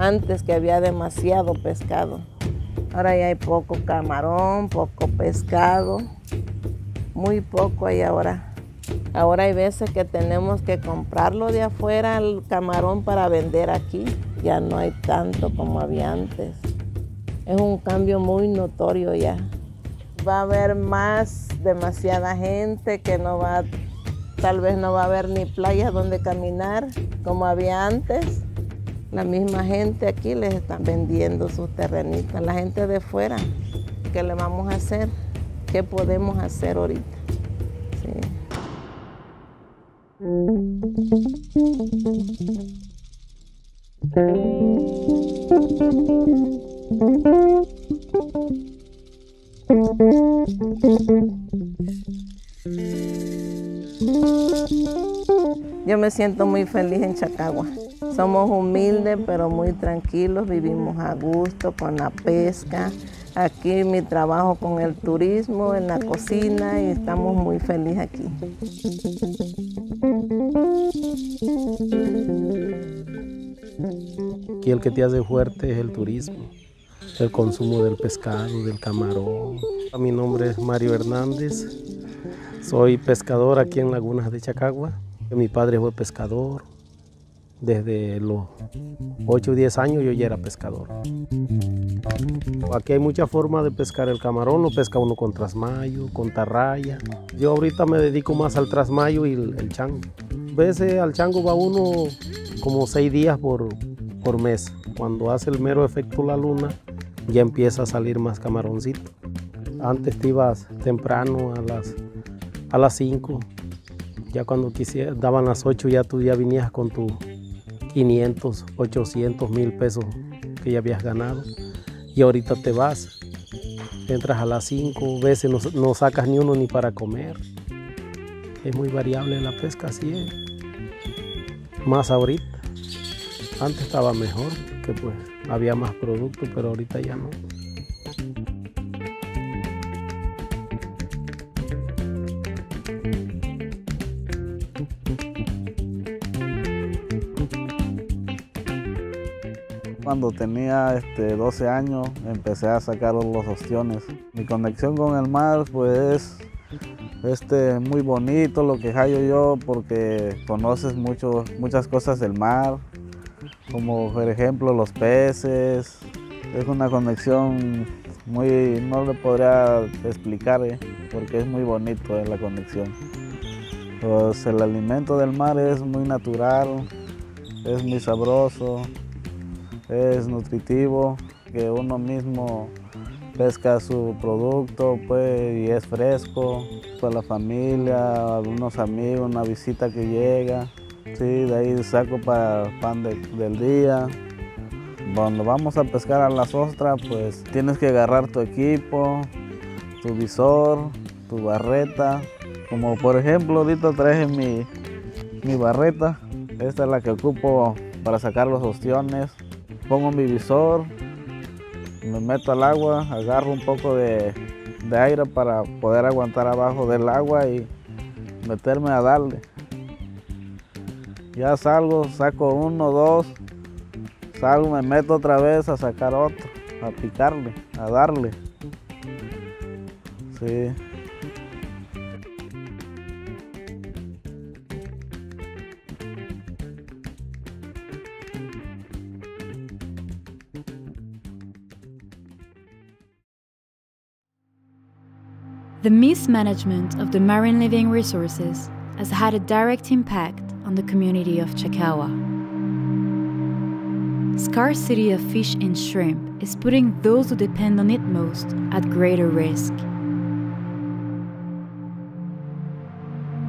Antes que había demasiado pescado. Ahora ya hay poco camarón, poco pescado. Muy poco hay ahora. Ahora hay veces que tenemos que comprarlo de afuera, el camarón, para vender aquí. Ya no hay tanto como había antes. Es un cambio muy notorio ya. Va a haber más, demasiada gente que no va, tal vez no va a haber ni playas donde caminar como había antes. La misma gente aquí les están vendiendo sus terrenitos. La gente de fuera, ¿qué le vamos a hacer? ¿Qué podemos hacer ahorita? Yo me siento muy feliz en Chacagua. Somos humildes pero muy tranquilos, vivimos a gusto con la pesca. Aquí mi trabajo con el turismo, en la cocina y estamos muy felices aquí. Aquí el que te hace fuerte es el turismo, el consumo del pescado, del camarón. Mi nombre es Mario Hernández, soy pescador aquí en Lagunas de Chacagua. Mi padre fue pescador, desde los 8 o 10 años yo ya era pescador. Aquí hay muchas formas de pescar el camarón, lo pesca uno con trasmayo, con tarraya. Yo ahorita me dedico más al trasmayo y el, chango. A veces al chango va uno como 6 días por, por mes. Cuando hace el mero efecto la luna, ya empieza a salir más camaroncito. Antes te ibas temprano a las, a las 5. Ya cuando quisiera, daban las 8 ya tú ya venías con tu 500, 800 mil pesos que ya habías ganado y ahorita te vas, entras a las 5 veces, no, sacas ni uno ni para comer. Es muy variable la pesca, así es. Más ahorita. Antes estaba mejor, que pues había más producto, pero ahorita ya no. Cuando tenía este, 12 años empecé a sacar los ostiones. Mi conexión con el mar pues es este, muy bonito lo que hallo yo porque conoces muchas cosas del mar, como por ejemplo los peces. Es una conexión muy, no le podría explicar eh, porque es muy bonito eh, la conexión. Pues el alimento del mar es muy natural, es muy sabroso, es nutritivo, que uno mismo pesca su producto pues, y es fresco para la familia, algunos amigos, una visita que llega. Sí, de ahí saco para pan del día. Cuando vamos a pescar a las ostras, pues tienes que agarrar tu equipo, tu visor, tu barreta. Como por ejemplo, ahorita traje mi, mi barreta. Esta es la que ocupo para sacar los ostiones pongo mi visor, me meto al agua, agarro un poco de, aire para poder aguantar abajo del agua y meterme a darle. Ya salgo, saco uno, dos, salgo, me meto otra vez a sacar otro, a picarle, a darle. Sí. The mismanagement of the marine living resources has had a direct impact on the community of Chakawa. Scarcity of fish and shrimp is putting those who depend on it most at greater risk.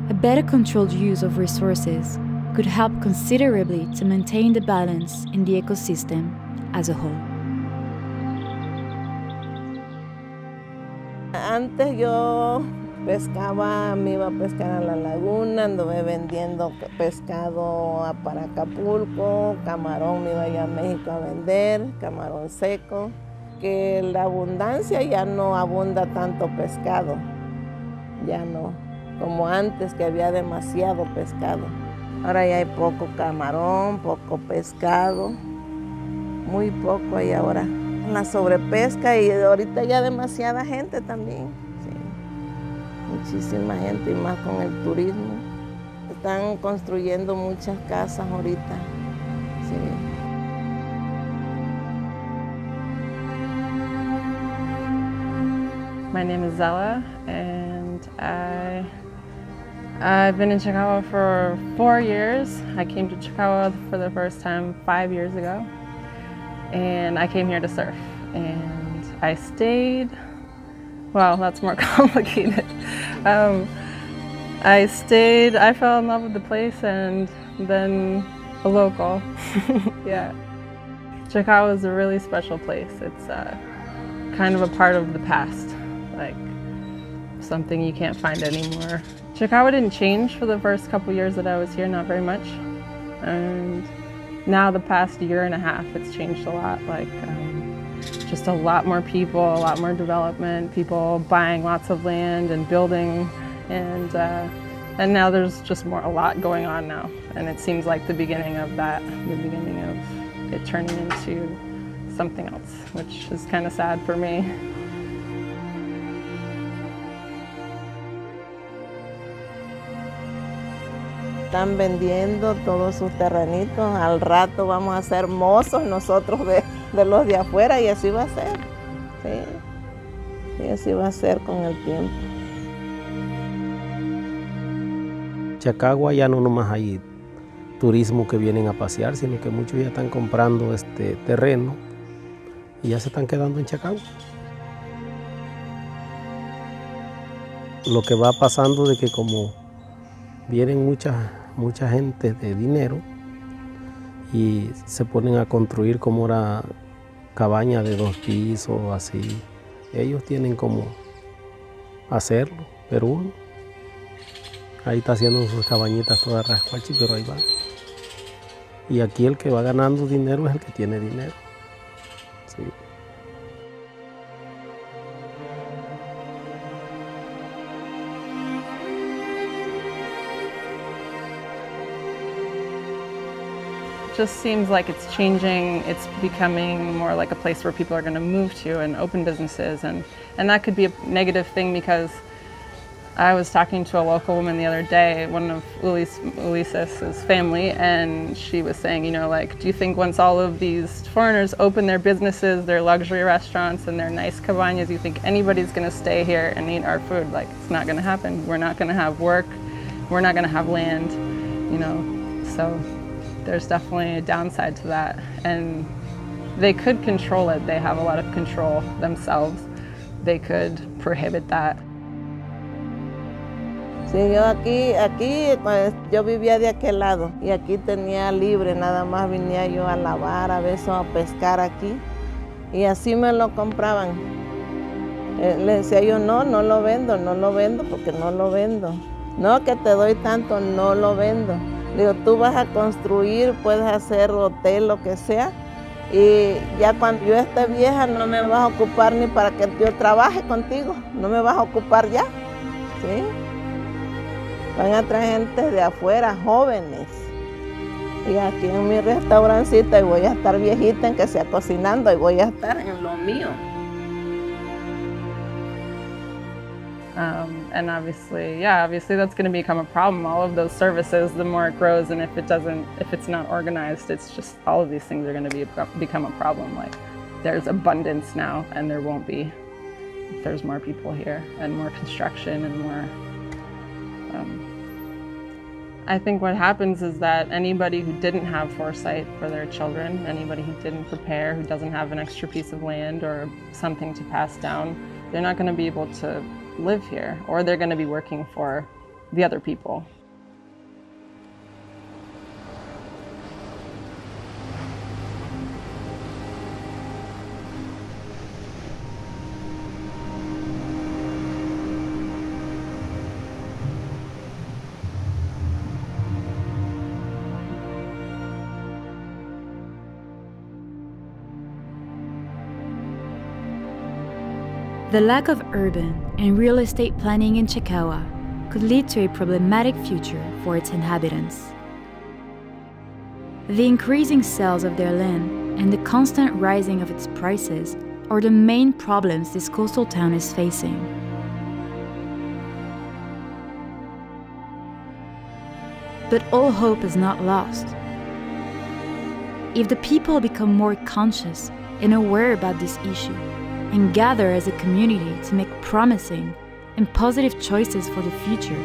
A better controlled use of resources could help considerably to maintain the balance in the ecosystem as a whole. Antes yo pescaba, me iba a pescar a la laguna, anduve vendiendo pescado para Acapulco, camarón me iba allá a México a vender, camarón seco, que la abundancia ya no abunda tanto pescado, ya no, como antes que había demasiado pescado. Ahora ya hay poco camarón, poco pescado, muy poco hay ahora. La sobrepesca y ahorita ya demasiada gente también. Sí. Muchísima gente y más con el turismo. Están construyendo muchas casas ahorita. My name is Zella, and I I've been in Chicago for four years. I came to Chicago for the first time five years ago, and I came here to surf. And I stayed. Well, that's more complicated. Um, I stayed. I fell in love with the place, and then a local. yeah, Chicago is a really special place. It's uh, kind of a part of the past like something you can't find anymore. Chicago didn't change for the first couple years that I was here, not very much. And now the past year and a half, it's changed a lot. Like um, just a lot more people, a lot more development, people buying lots of land and building, and uh, and now there's just more a lot going on now. And it seems like the beginning of that, the beginning of it turning into something else, which is kind of sad for me. Están vendiendo todos sus terrenitos. Al rato vamos a ser mozos nosotros de, de los de afuera y así va a ser. Sí. Y así va a ser con el tiempo. Chacagua ya no nomás hay turismo que vienen a pasear, sino que muchos ya están comprando este terreno y ya se están quedando en Chacagua. Lo que va pasando de que como vienen muchas mucha gente de dinero y se ponen a construir como una cabaña de dos pisos, así. Ellos tienen como hacerlo, pero uno ahí está haciendo sus cabañitas todas rascuachi, pero ahí va. Y aquí el que va ganando dinero es el que tiene dinero. Just seems like it's changing. It's becoming more like a place where people are going to move to and open businesses. And, and that could be a negative thing because I was talking to a local woman the other day, one of Ulis, Ulises' family, and she was saying, you know, like, do you think once all of these foreigners open their businesses, their luxury restaurants, and their nice cabañas, you think anybody's going to stay here and eat our food? Like, it's not going to happen. We're not going to have work. We're not going to have land, you know. So there's definitely a downside to that. And they could control it. They have a lot of control themselves. They could prohibit that. Sí, yo aquí, aquí, pues, yo vivía de aquel lado y aquí tenía libre, nada más venía yo a lavar, a veces a pescar aquí y así me lo compraban. Eh, le decía yo, no, no lo vendo, no lo vendo porque no lo vendo. No, que te doy tanto, no lo vendo. Digo, tú vas a construir, puedes hacer hotel, lo que sea, y ya cuando yo esté vieja no me vas a ocupar ni para que yo trabaje contigo, no me vas a ocupar ya. ¿sí? Van a traer gente de afuera, jóvenes. Y aquí en mi restaurancito y voy a estar viejita en que sea cocinando y voy a estar en lo mío. Um, and obviously, yeah, obviously that's going to become a problem. All of those services, the more it grows, and if it doesn't, if it's not organized, it's just all of these things are going to be become a problem. Like there's abundance now, and there won't be if there's more people here and more construction and more. Um, I think what happens is that anybody who didn't have foresight for their children, anybody who didn't prepare, who doesn't have an extra piece of land or something to pass down, they're not going to be able to live here or they're going to be working for the other people. The lack of urban and real estate planning in Chikawa could lead to a problematic future for its inhabitants. The increasing sales of their land and the constant rising of its prices are the main problems this coastal town is facing. But all hope is not lost. If the people become more conscious and aware about this issue and gather as a community to make promising and positive choices for the future,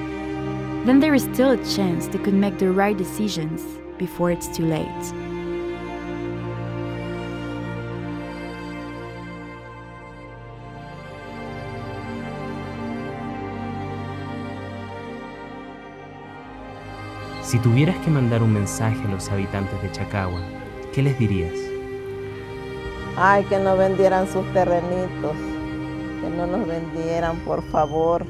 then there is still a chance they could make the right decisions before it's too late. Si tuvieras que mandar un mensaje a los habitantes de Chacagua, ¿qué les dirías? Ay, que no vendieran sus terrenitos, que no nos vendieran, por favor.